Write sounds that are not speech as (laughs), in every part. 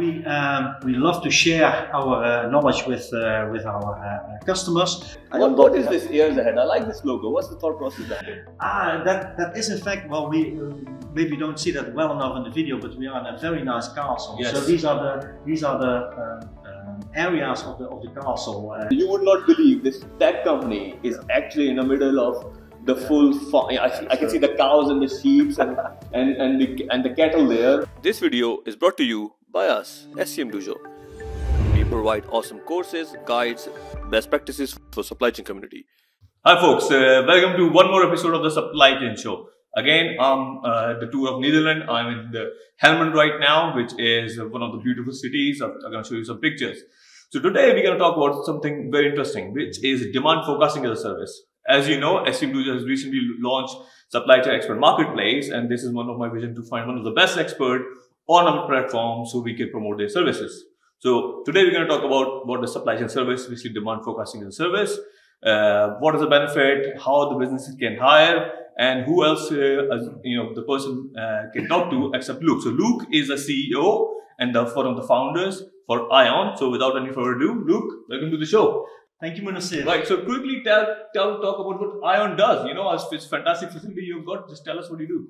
we um, we love to share our uh, knowledge with uh, with our uh, customers. What, what is this years ahead? I like this logo. What's the thought process behind Ah, that that is in fact well we uh, maybe you don't see that well enough in the video, but we are in a very nice castle. Yes. So these are the these are the um, um, areas of the of the castle. Uh, You would not believe this tech company is actually in the middle of the full farm. I, I can see the cows and the sheep and, (laughs) and, and, the, and the cattle there. This video is brought to you by us, SCM Dojo. We provide awesome courses, guides, best practices for supply chain community. Hi folks, uh, welcome to one more episode of the Supply Chain Show. Again, I'm uh, the tour of Netherlands. I'm in the Helmond right now, which is one of the beautiful cities. I'm, going to show you some pictures. So today we're going to talk about something very interesting, which is demand forecasting as a service. As you know, SCM Dojo has recently launched Supply Chain Expert Marketplace, and this is one of my vision to find one of the best expert on our platform so we can promote their services. So today we're going to talk about what the supply chain service, basically demand forecasting as a service, uh, what is the benefit, how the businesses can hire, and who else, uh, as, you know, the person uh, can talk to except Loek. So Loek is the CEO and the, one of the founders for EyeOn. So without any further ado, Loek, welcome to the show. thank you, Muddassir. Right. So quickly tell, tell, talk about what EyeOn does. You know, it's, it's fantastic facility you've got. Just tell us what you do.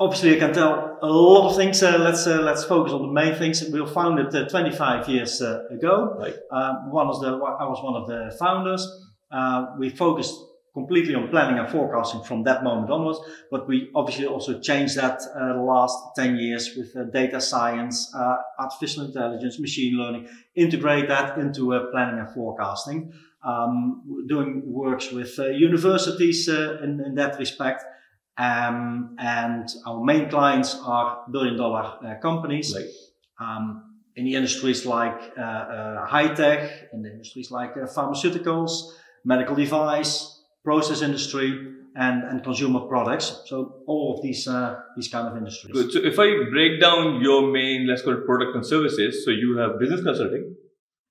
Obviously, I can tell a lot of things. Uh, let's uh, let's focus on the main things. We were founded uh, 25 years uh, ago. Right. Um, one of the I was one of the founders. Uh, we focused completely on planning and forecasting from that moment onwards. But we obviously also changed that uh, the last 10 years with uh, data science, uh, artificial intelligence, machine learning, integrate that into uh, planning and forecasting. Um, doing works with uh, universities uh, in, in that respect. Um, and our main clients are billion dollar uh, companies. Right. Um, in the industries like uh, uh, high tech, in the industries like uh, pharmaceuticals, medical device, process industry, and, and consumer products. So all of these uh, these kind of industries. Good. So if I break down your main, let's call it product and services. So you have business consulting,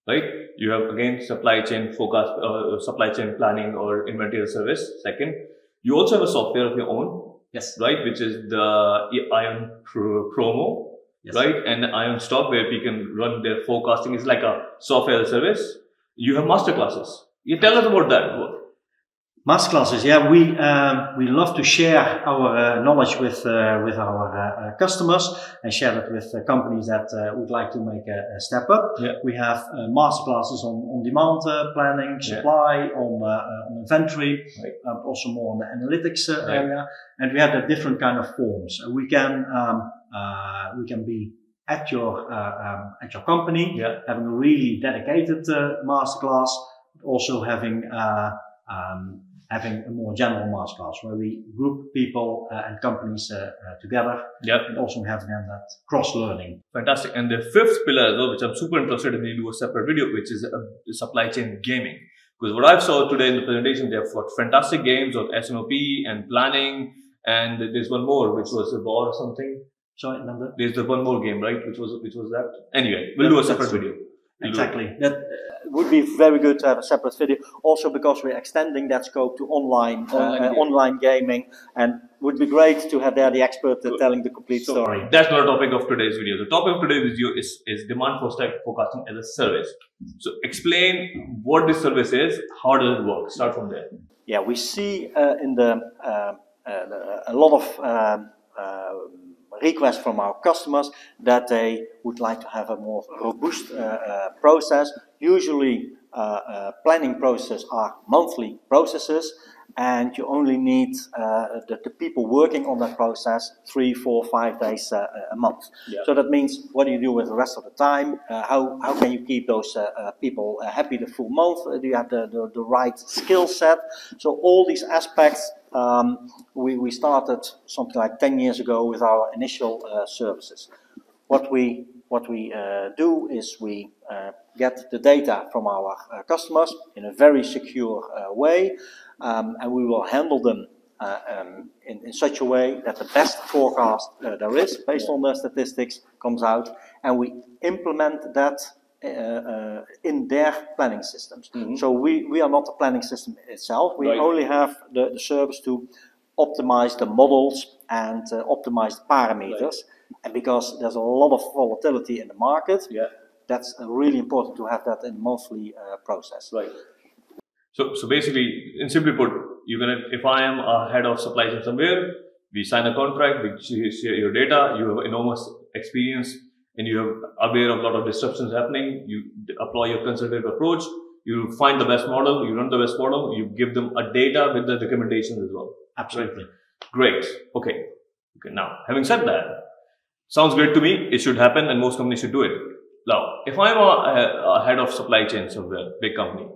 right? You have again supply chain forecast, uh, supply chain planning or inventory service. Second, you also have a software of your own, Yes. right? Which is the EyeOn Pro- Promo, Yes. right? And EyeOn Stock where we can run their forecasting. It's like a software service. You have master classes. You tell us about that. Masterclasses, yeah, we um, we love to share our uh, knowledge with uh, with our uh, uh, customers and share it with uh, companies that uh, would like to make a, a step up. Yeah. We have uh, masterclasses on on demand uh, planning, Yeah. supply, on uh, uh, on inventory, Right. also more on the analytics uh, Right. area, and we have the different kind of forms. We can um, uh, we can be at your uh, um, at your company, Yeah. having a really dedicated uh, masterclass, also having uh, um, having a more general masterclass where we group people uh, and companies uh, uh, together, Yeah. and also having that cross learning. Fantastic. And the fifth pillar, though, which I'm super interested in, we do a separate video, which is uh, supply chain gaming. Because what I saw today in the presentation, they've got fantastic games of S&OP and planning. And there's one more, which was a ball or something. So remember There's the one more game, right? Which was, which was that? Anyway, we'll do a separate video. Exactly that. would be very good to have a separate video. Also because we're extending that scope to online uh, Online uh, gaming. online gaming, and would be great to have there the expert uh, telling the complete So story. that's not the topic of today's video. The topic of today's video is, is demand for stack forecasting as a service. So explain what this service is, how does it work? Start from there. Yeah, we see uh, in the uh, uh, a lot of um, uh, requests from our customers that they would like to have a more robust uh, uh, process. Usually, uh, planning processes are monthly processes, and you only need uh, the, the people working on that process three, four, five days a month. Yeah. So that means what do you do with the rest of the time? Uh, how, how can you keep those people uh, happy the full month? Do you have the, the, the right skill set? So all these aspects um, we, we started something like 10 years ago with our initial uh, services. What we, what we uh, do is we uh, get the data from our uh, customers in a very secure uh, way, um, and we will handle them uh, um, in, in such a way that the best forecast there is, based on the statistics, comes out, and we implement that uh, uh, in their planning systems. So we, we are not the planning system itself. We Right. only have the, the service to optimize the models and uh, optimize the parameters. And because there's a lot of volatility in the market, Yeah. that's uh, really important to have that in the monthly uh, process. Right. So, so basically, in simply put, you're gonna, if I am a head of supply chain somewhere, we sign a contract, we share your data, you have enormous experience, and you're aware of a lot of disruptions happening. You apply your conservative approach. You find the best model. You run the best model. You give them a data with the recommendations as well. Absolutely. Great. Okay. Okay. Now, having said that, sounds great to me. It should happen, and most companies should do it. Now, if I'm a, a head of supply chain somewhere, big company,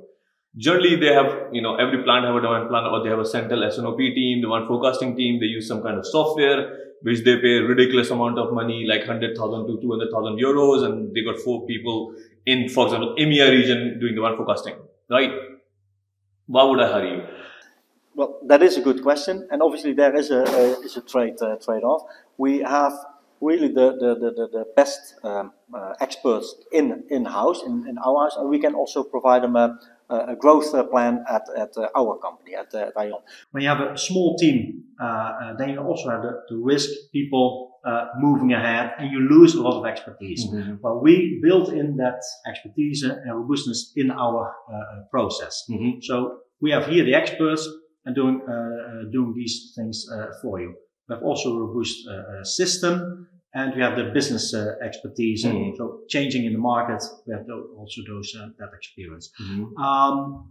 generally they have, you know, every plant have a demand plan or they have a central S&OP team, the one forecasting team, they use some kind of software, which they pay a ridiculous amount of money, like 100,000 to 200,000 euros. And they got four people in, for example, EMEA region doing the one forecasting, right? Why would I hire you? Well, that is a good question, and obviously there is a, a is a trade uh, trade off. We have really the the, the, the, the best um, uh, experts in in house in, in our house, and we can also provide them a, a growth uh, plan at at uh, our company at, uh, at EyeOn. When you have a small team, then you also have the, the risk people uh, moving ahead, and you lose a lot of expertise. Mm-hmm. Well, we built in that expertise and robustness in our uh, process. Mm-hmm. So we have here the experts and doing doing these things uh, for you. We have also a robust system, and we have the business uh, expertise. Mhm. And so changing in the market, we have also those uh, that experience. Mm-hmm. Um,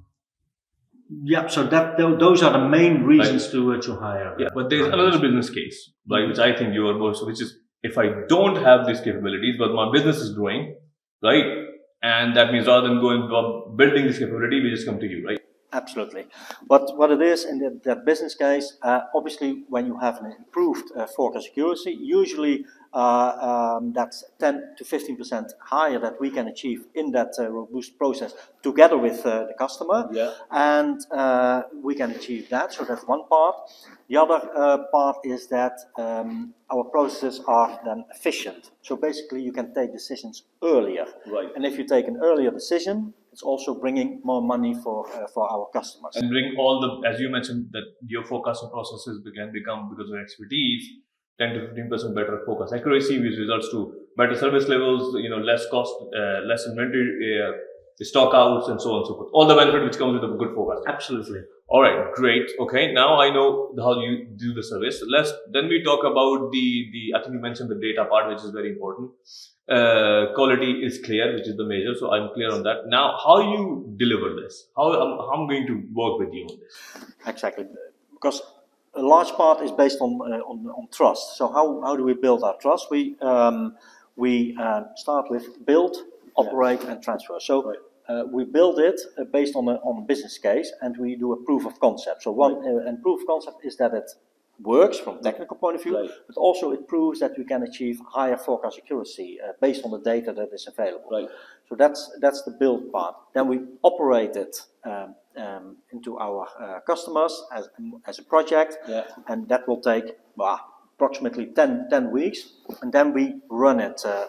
yeah, so that tho- those are the main reasons to uh, to hire. Yeah, but there's another business case, right, which I think you are more so, which is if I don't have these capabilities, but my business is growing, right? And that means rather than going building this capability, we just come to you, right? Absolutely. What what it is in that, that business case, uh, obviously, when you have an improved uh, forecast accuracy, usually uh, um, that's 10 to 15 percent higher that we can achieve in that uh, robust process together with uh, the customer, Yeah. and uh, we can achieve that. So that's one part. The other uh, part is that um, our processes are then efficient. So basically, you can take decisions earlier. Right. And if you take an earlier decision, it's also bringing more money for uh, for our customers. And bring all the, as you mentioned, that your forecasting processes can become because of expertise, 10 to 15 percent better forecast accuracy, which results to better service levels, you know, less cost, uh, less inventory, uh, stock outs, and so on and so forth. All the benefit which comes with a good forecast. Absolutely. All right, great. Okay, now I know how you do the service. Let's then we talk about the the. I think you mentioned the data part, which is very important. Uh, quality is clear, which is the measure. So I'm clear on that. Now, how you deliver this? How I'm, how I'm going to work with you on this? Exactly, because a large part is based on uh, on, on trust. So how, how do we build our trust? We um, we uh, start with build, operate, and transfer. So. Uh, we build it uh, based on a, on a business case and we do a proof of concept. So one uh, and proof of concept is that it works from technical point of view, Right. but also it proves that we can achieve higher forecast accuracy uh, based on the data that is available. Right. So that's that's the build part. Then we operate it um, um, into our uh, customers as as a project, Yeah. and that will take well, approximately 10, 10 weeks, and then we run it. Uh,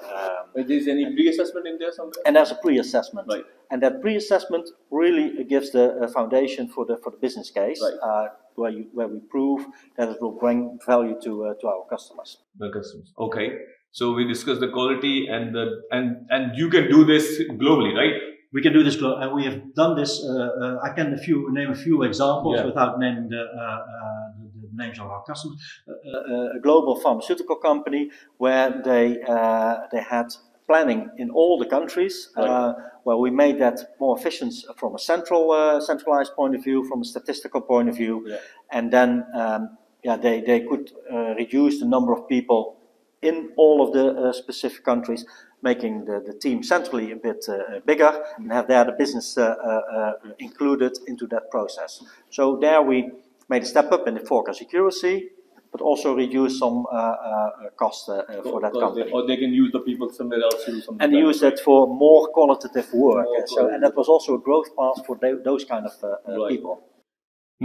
um, Is there any pre-assessment in there somewhere? and there's a pre-assessment, Right. And that pre-assessment really gives the uh, foundation for the for the business case, Right. uh, where you where we prove that it will bring value to uh, to our customers. The customers. Okay. So we discussed the quality and the and and you can do this globally, right? We can do this, glo- and we have done this. Uh, uh, I can a few, name a few examples Yeah. without naming the, uh, uh, the, the names of our customers. uh, a global pharmaceutical company where they uh, they had planning in all the countries. Uh, Right. Where we made that more efficient from a central uh, centralized point of view, from a statistical point of view, Yeah. and then um, yeah they they could uh, reduce the number of people in all of the uh, specific countries, making the, the team centrally a bit uh, bigger and have there the business uh, uh, included into that process. So there we made a step up in the forecast accuracy, but also reduce some uh, uh, cost uh, uh, for that company. they, or they can use the people somewhere else to do something. And use that for more qualitative work. More so, and that was also a growth path for tho- those kind of Right. people.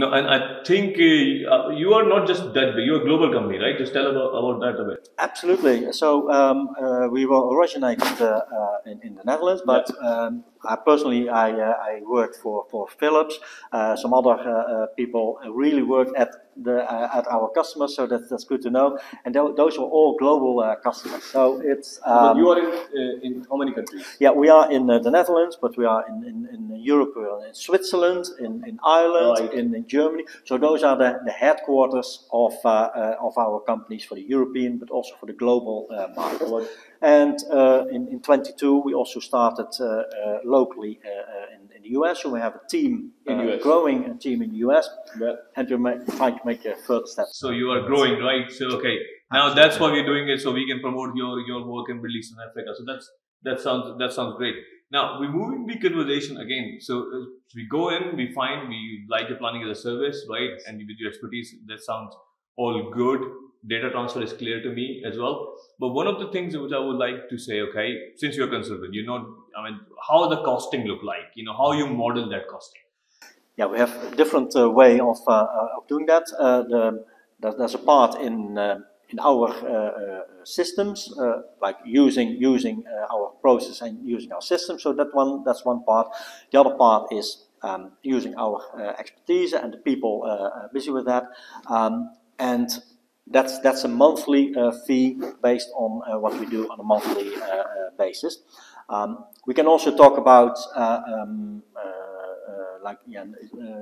No, and I think uh, you are not just Dutch, but you're a global company, right? Just tell about, about that a bit. Absolutely. So um, uh, we were originated uh, in, in the Netherlands, but um, I personally, I, uh, I worked for, for Philips. Uh, some other uh, uh people really worked at the uh, at our customers, so that's that's good to know. And th those were all global uh, customers. So it's. Um, you are in in how many countries? Yeah, we are in the Netherlands, but we are in, in, in Europe. We are in Switzerland, in, in Ireland, right. in, in Germany. So those are the, the headquarters of of our companies for the European, but also for the global market. And uh, in, in 22, we also started uh, uh, locally in, in, the US. So we have a team, in the US. growing a team in the US, yeah. and we're trying to make a further step. So you are growing, right? So okay, now that's why we're doing it, so we can promote your your work in Middle East and Africa. So that's that sounds that sounds great. Now we're moving the conversation again. So uh, we go in, we find we like your planning as a service, right? And with your expertise, that sounds all good data transfer is clear to me as well. But one of the things which I would like to say, okay, since you're consultant, you know, I mean, how the costing look like, you know, how you model that costing. Yeah, we have a different uh, way of, uh, uh of doing that. Uh, the, there's a part in uh, in our uh, systems, like using using our process and using our system. So that one that's one part. The other part is um, using our expertise and the people busy with that. Um, and that's, that's a monthly uh, fee based on uh, what we do on a monthly uh, uh basis. Um, we can also talk about uh, um, uh, like, yeah,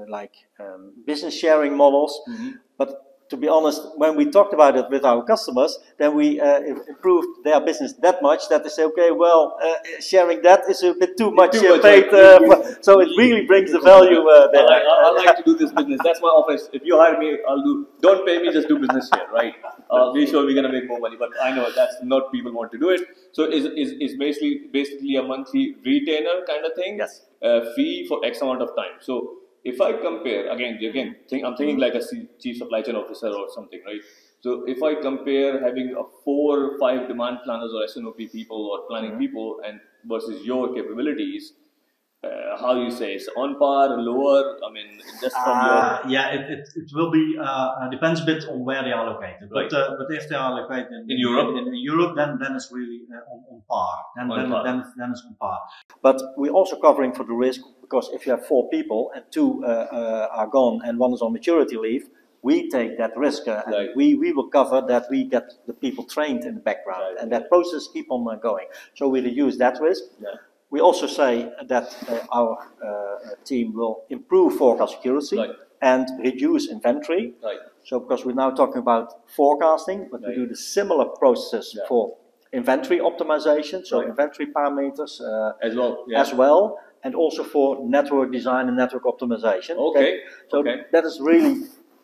like um, business sharing models, mm -hmm. but to be honest, when we talked about it with our customers, then we uh, improved their business that much that they say, okay, well, uh, sharing that is a bit too much, too much paid, uh, so it really brings the value uh, there. I, I, I, like to do this business. That's my office. If you hire me, I'll do. Don't pay me, just do business here, right? Uh, be sure we're gonna make more money. But I know that's not people want to do it. So is is is basically basically a monthly retainer kind of thing. Yes. Uh, fee for X amount of time. So if I compare again, again, think, I'm thinking like a chief supply chain officer or something, right? So if I compare having a four or five demand planners or S&OP people or planning mm-hmm. people and versus your capabilities, uh, how you say it's on par, lower? I mean, just from uh, your yeah, it, it, it will be uh, uh, depends a bit on where they are located. Right. But uh, but if they are located in, in Europe, in, in, Europe, then then it's really uh, on, on par. Then on then, par. then then it's on par. But we're also covering for the risk because if you have four people and two are gone and one is on maturity leave, we take that risk. Uh, right. we, we will cover that we get the people trained in the background right. and that process keep on uh, going. So we reduce that risk. Yeah. We also say that uh, our uh, team will improve forecast accuracy right. and reduce inventory. Right. So because we're now talking about forecasting, but right. we do the similar process yeah. for inventory optimization, so inventory parameters uh, as well. Yeah. As well and also for network design and network optimization. Okay. okay. So okay. that is really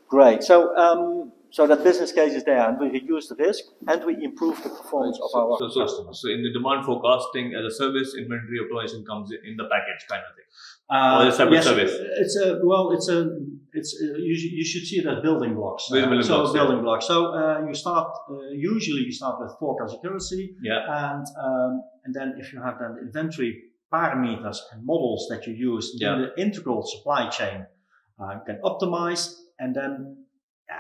great. So um, so that business case is there, and we reduce the risk, and we improve the performance of our so, so, customers. So in the demand forecasting as a service, inventory optimization comes in the package kind of thing. Uh, or a separate yes, service. It's a well, it's a it's a, you, you should see it as building blocks. Building blocks so building yeah. blocks. So uh, you start uh, usually you start with forecast accuracy, yeah, and um, and then if you have then inventory parameters and models that you use yeah. in the integral supply chain, uh, you can optimize and then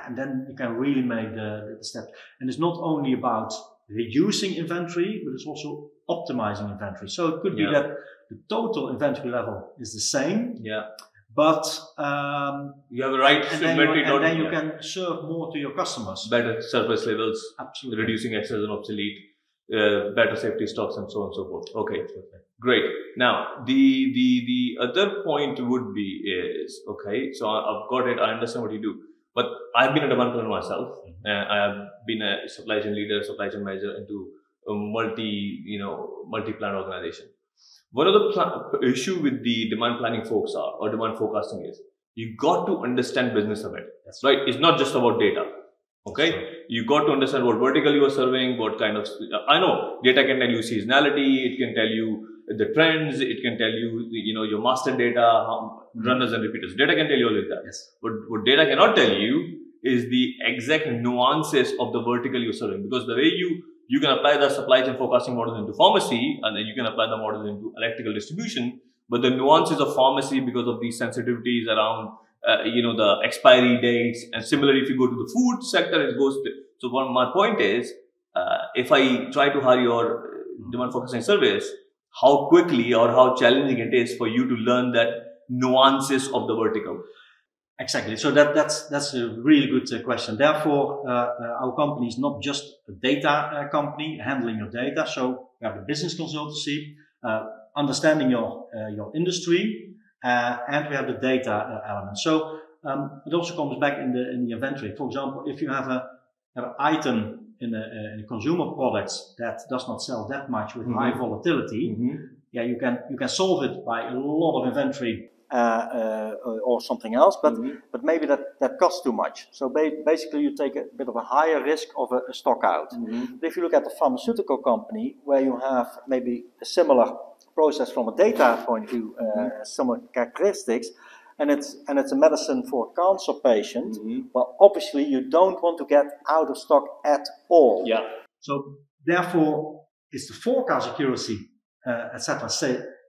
and then you can really make the, the step. And it's not only about reducing inventory, but it's also optimizing inventory. So it could be that the total inventory level is the same. Yeah. But um, you have the right and then, you, and then you can serve more to your customers. Better service levels, absolutely, reducing excess and obsolete, uh, better safety stocks, and so on and so forth. Okay, great. Now the the the other point would be is okay. So I've got it. I understand what you do but I've been a demand planner myself. Mm-hmm. Uh, I have been a supply chain leader, supply chain manager into a multi, you know, multi-plan organization. One of the pl- issue with the demand planning folks are, or demand forecasting is, you got to understand business of it. That's right. It's not just about data. Okay. You got to understand what vertical you are serving, what kind of, uh, I know data can tell you seasonality, it can tell you the trends, it can tell you, you know, your master data, how, runners and repeaters. Data can tell you all of that. Yes. But what data cannot tell you is the exact nuances of the vertical you're serving. Because the way you, you can apply the supply chain forecasting models into pharmacy, and then you can apply the models into electrical distribution, but the nuances of pharmacy because of these sensitivities around, uh, you know, the expiry dates, and similarly, if you go to the food sector, it goes to, so one, my point is, uh, if I try to hire your demand forecasting service, how quickly or how challenging it is for you to learn that nuances of the vertical? Exactly. So that, that's, that's a really good uh, question. Therefore, uh, uh, our company is not just a data uh, company handling your data. So we have the business consultancy, understanding your, your industry, and we have the data element. So, um, it also comes back in the, in the inventory. For example, if you have a, have an item in a, in a consumer products that does not sell that much with mm-hmm. high volatility, mm-hmm. yeah, you can, you can solve it by a lot of inventory uh, uh, or something else, but mm-hmm. but maybe that, that costs too much. So ba- basically, you take a bit of a higher risk of a, a stock out. Mm-hmm. But if you look at the pharmaceutical company, where you have maybe a similar process from a data point of view, uh, mm-hmm. characteristics, and it's and it's a medicine for a cancer patient. Mm-hmm. Well, obviously, you don't want to get out of stock at all. Yeah. So therefore, is the forecast accuracy, uh, etc.,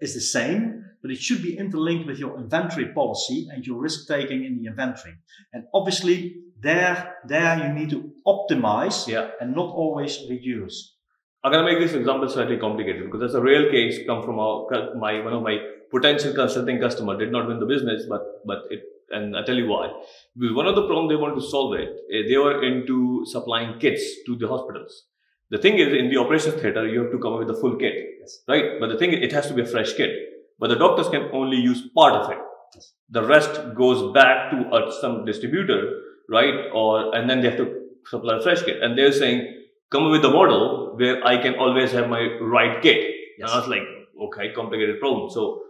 is the same but it should be interlinked with your inventory policy and your risk taking in the inventory. And obviously, there, there you need to optimize yeah. and not always reduce. I'm gonna make this example slightly complicated because that's a real case come from our, my one of my potential consulting customer did not win the business, but but it and I tell you why. Because one of the problems they want to solve it, eh, they were into supplying kits to the hospitals. The thing is, in the operations theater, you have to come up with a full kit, yes. right? But the thing is, it has to be a fresh kit but the doctors can only use part of it. The rest goes back to uh, some distributor, right? Or and then they have to supply a fresh kit. And they're saying, come up with a model where I can always have my right kit. Yes. And I was like, okay, complicated problem. So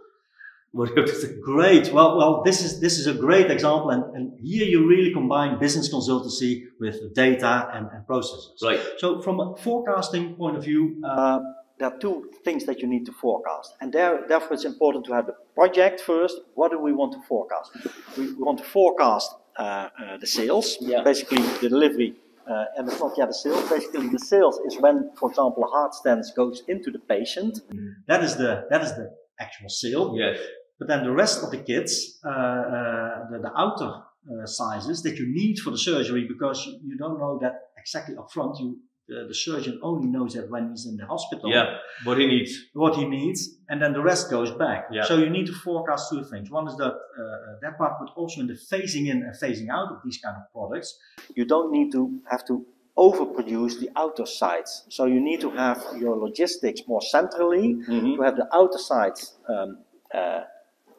what do you have to say? Great. Well, well, this is this is a great example, and, and here you really combine business consultancy with data and, and processes. Right. So, from a forecasting point of view, uh, there are two things that you need to forecast. And there, therefore, it's important to have the project first. What do we want to forecast? We, we want to forecast uh, uh, the sales, yeah. basically the delivery. Uh, and it's not yet the sales. Basically, the sales is when, for example, a heart stent goes into the patient. Mm. That is the that is the actual sale. Yes. But then the rest of the kits, uh, uh, the, the outer uh, sizes that you need for the surgery, because you, you don't know that exactly upfront. You the, the, surgeon only knows that when he's in the hospital. Yeah, what he needs. What he needs, and then the rest goes back. Yeah. So you need to forecast two things. One is that uh, that part, but also in the phasing in and phasing out of these kind of products. You don't need to have to overproduce the outer sides. So you need to have your logistics more centrally mm-hmm. to have the outer sides um, uh,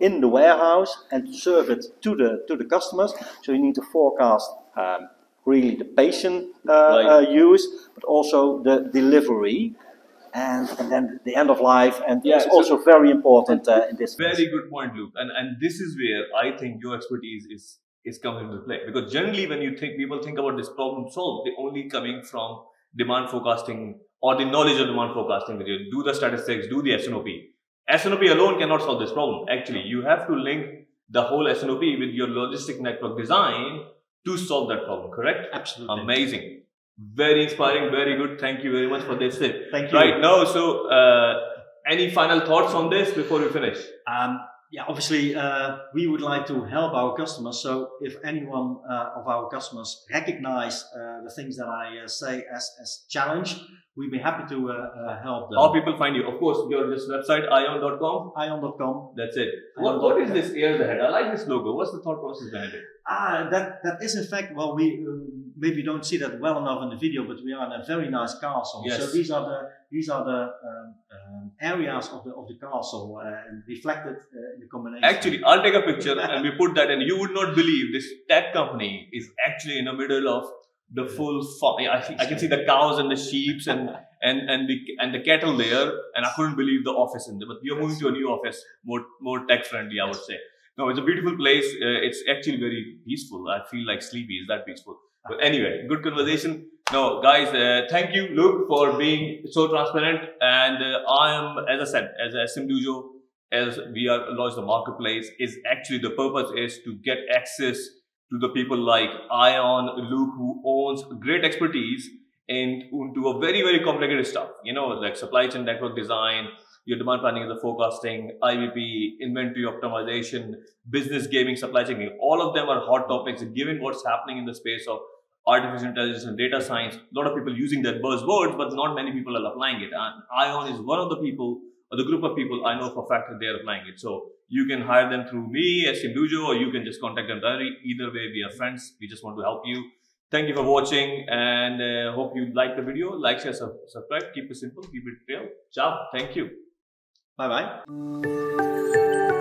in the warehouse and to serve it to the to the customers. So you need to forecast. Um, really the patient uh, uh, use, but also the delivery. And, and then the end of life, and yeah, it's so also very important uh, in this. Very good point, Loek. And and this is where I think your expertise is is coming into play because generally when you think people think about this problem solved, they're only coming from demand forecasting or the knowledge of demand forecasting. You do the statistics, do the S&OP. S&OP alone cannot solve this problem. Actually, you have to link the whole S&OP with your logistic network design to solve that problem, correct? Absolutely. Amazing. Very inspiring, very good. Thank you very much for this tip. Thank you. Right now, so uh, any final thoughts on this before we finish? Um, yeah, obviously, uh, we would like to help our customers. So, if anyone uh, of our customers recognize uh, the things that I uh, say as as challenge, we'd be happy to uh, uh, help them. How people find you? Of course, your this website, ion.com. Ion.com. That's it. What, what is this airs ahead? I like this logo. What's the thought process behind it? Ah, that, that is in fact, well, we um, maybe don't see that well enough in the video, but we are in a very nice castle. Yes. So these are the these are the um, um, areas of the of the castle uh, and reflected uh, in the combination. Actually, I'll take a picture and we put that, and you would not believe this tech company is actually in the middle of the full farm. I, I can see the cows and the sheep and, and, and the, and the cattle there. And I couldn't believe the office in there, but we are moving to a new office, more, more tech friendly, I would say. No, it's a beautiful place. Uh, it's actually very peaceful. I feel like sleepy. Is that peaceful? But anyway, good conversation. No, guys, uh, thank you, Loek, for being so transparent. And uh, I am, as I said, as a SCM Dojo, as we are launched the marketplace, is actually the purpose is to get access to the people like EyeOn, Loek, who owns great expertise in, into a very, very complicated stuff, you know, like supply chain network design, your demand planning and the forecasting, IVP, inventory optimization, business gaming, supply chain, all of them are hot topics. And given what's happening in the space of artificial intelligence and data science, a lot of people using that buzzwords, but not many people are applying it. And EyeOn is one of the people or the group of people, I know for a fact that they are applying it. So you can hire them through me, SCM Dojo, or you can just contact them directly. Either way, we are friends. We just want to help you. Thank you for watching and uh, hope you like the video. Like, share, subscribe. Keep it simple. Keep it real. Ciao. Thank you. 拜拜。